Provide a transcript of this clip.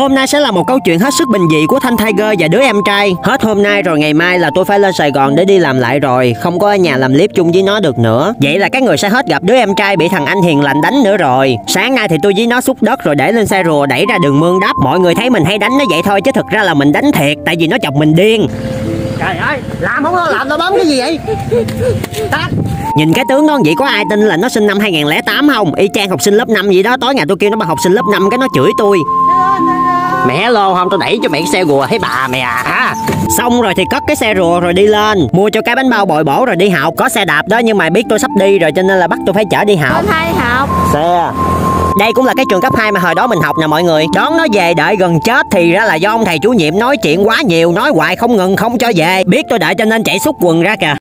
Hôm nay sẽ là một câu chuyện hết sức bình dị của Thanh Tiger và đứa em trai. Hết hôm nay rồi ngày mai là tôi phải lên Sài Gòn để đi làm lại rồi. Không có ở nhà làm clip chung với nó được nữa. Vậy là các người sẽ hết gặp đứa em trai bị thằng anh hiền lành đánh nữa rồi. Sáng nay thì tôi với nó xúc đất rồi để lên xe rùa đẩy ra đường mương đắp Mọi người thấy mình hay đánh nó vậy thôi chứ thực ra là mình đánh thiệt Tại vì nó chọc mình điên. Trời ơi, làm không có làm tao bấm cái gì vậy? Tắt. Nhìn cái tướng nó vậy có ai tin là nó sinh năm 2008 không? Y chang học sinh lớp 5 vậy đó Tối ngày tôi kêu nó bằng học sinh lớp 5 cái nó chửi tôi Mẹ lô không, tôi đẩy cho mẹ cái xe rùa thấy bà mẹ à. Hả? Xong rồi thì cất cái xe rùa rồi đi lên. Mua cho cái bánh bao bồi bổ rồi đi học. Có xe đạp đó nhưng mà biết tôi sắp đi rồi cho nên là bắt tôi phải chở đi học. Lên hai học. Xe. Đây cũng là cái trường cấp 2 mà hồi đó mình học nè mọi người. Đón nó về đợi gần chết thì ra là do ông thầy chủ nhiệm nói chuyện quá nhiều Nói hoài không ngừng không cho về. Biết tôi đợi cho nên chạy xúc quần ra kìa